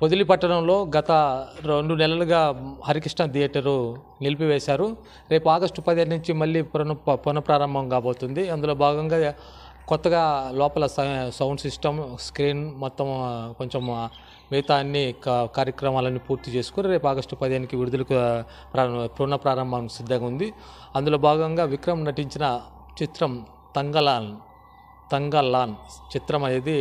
పొదిలి పట్టణంలో గత రెండు నెలలుగా హరికృష్ణ థియేటరు నిలిపివేశారు. రేపు ఆగస్టు పదిహేను నుంచి మళ్ళీ పునః పునఃప్రారంభం కాబోతుంది. అందులో భాగంగా కొత్తగా లోపల సౌండ్ సిస్టమ్ స్క్రీన్ మొత్తం కొంచెం మిగతా అన్ని కార్యక్రమాలన్నీ పూర్తి చేసుకుని రేపు ఆగస్టు పదిహేనుకి విడుదలకు ప్రారంభ పునః ప్రారంభం సిద్ధంగా ఉంది. అందులో భాగంగా విక్రమ్ నటించిన చిత్రం తంగలాన్ తంగలాన్ చిత్రం అనేది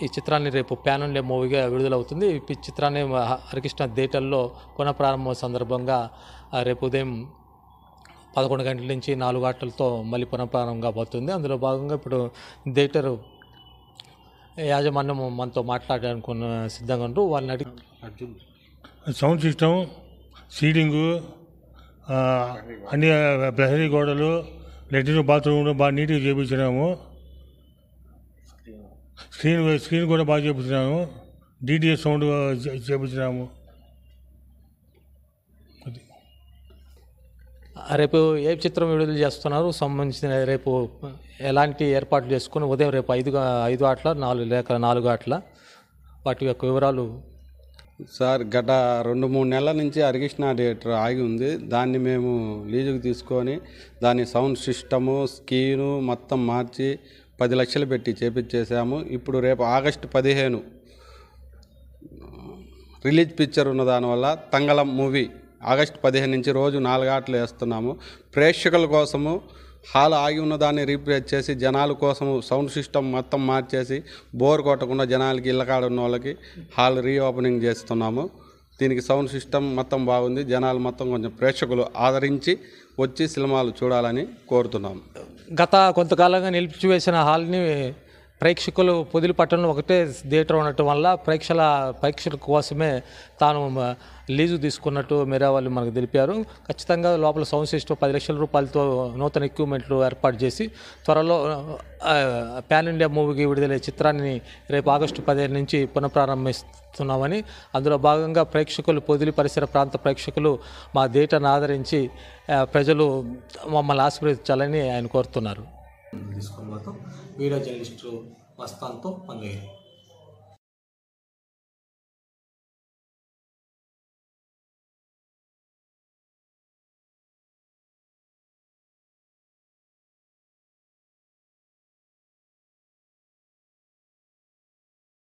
ఈ చిత్రాన్ని రేపు ప్యాన్ ఇండియా మూవీగా విడుదలవుతుంది. ఈ చిత్రాన్ని హరికృష్ణ థియేటర్లో పునఃప్రారంభం సందర్భంగా రేపు ఉదయం పదకొండు గంటల నుంచి నాలుగు గంటలతో మళ్ళీ పునఃప్రారంభం కాబోతుంది. అందులో భాగంగా ఇప్పుడు థియేటర్ యాజమాన్యం మనతో మాట్లాడడానికి సిద్ధంగా ఉంటారు వాళ్ళని అడిగి అర్జున్. సౌండ్ సిస్టమ్ సీటింగు ఆ, అన్ని ప్రహరీ గోడలు లెట్రిన్ బాత్రూమ్ బాగా నీట్గా చేపించినాము. స్క్రీన్ స్క్రీన్ కూడా బాగా చేపించినాము. DTS sound చేపించినాము. రేపు ఏ చిత్రం విడుదల చేస్తున్నారు? సంబంధించిన రేపు ఎలాంటి ఏర్పాట్లు చేసుకుని ఉదయం రేపు ఐదు ఐదు ఆటల నాలుగు లేక నాలుగు ఆటల వాటి యొక్క వివరాలు సార్ గత రెండు మూడు నెలల నుంచి హరికృష్ణ థియేటర్ ఆగి ఉంది. దాన్ని మేము లీజుకు తీసుకొని దాని సౌండ్ సిస్టము స్క్రీను మొత్తం మార్చి పది లక్షలు పెట్టి చేపించేసాము ఇప్పుడు రేపు ఆగస్టు పదిహేను రిలీజ్ పిక్చర్ ఉన్న దానివల్ల తంగళం మూవీ ఆగస్టు పదిహేను నుంచి రోజు నాలుగు ఆటలు వేస్తున్నాము. ప్రేక్షకుల కోసము హాల్ ఆగి ఉన్న దాన్ని రీప్లేస్ చేసి జనాల కోసము సౌండ్ సిస్టమ్ మొత్తం మార్చేసి బోర్ కొట్టకుండా జనాలకి ఇళ్ళకాడ ఉన్న వాళ్ళకి హాల్ రీఓపెనింగ్ చేస్తున్నాము. దీనికి సౌండ్ సిస్టమ్ మొత్తం బాగుంది. జనాలు మొత్తం కొంచెం ప్రేక్షకులు ఆదరించి వచ్చి సినిమాలు చూడాలని కోరుతున్నాం. గత కొంతకాలంగా నిలిపివేసిన హాల్ని ప్రేక్షకులు పొదిలి పట్టణంలో ఒకటే థియేటర్ ఉండటం వల్ల ప్రేక్షల ప్రేక్షకుల కోసమే తాను లీజు తీసుకున్నట్టు మీరా వాళ్ళు మనకు తెలిపారు. ఖచ్చితంగా లోపల సౌండ్ సిస్టమ్ పది లక్షల రూపాయలతో నూతన ఎక్విప్మెంట్లు ఏర్పాటు చేసి త్వరలో ఆ, పాన్ ఇండియా మూవీకి విడుదలయ్యే చిత్రాన్ని రేపు ఆగస్టు పదిహేను నుంచి పునఃప్రారంభిస్తున్నామని. అందులో భాగంగా ప్రేక్షకులు పొదిలి పరిసర ప్రాంత ప్రేక్షకులు మా థియేటర్ను ఆదరించి ప్రజలు మమ్మల్ని ఆశీర్వదించాలని ఆయన కోరుతున్నారు. తీసుకొని వీడియో జర్నలిస్టు మస్తాన్తో పండుగ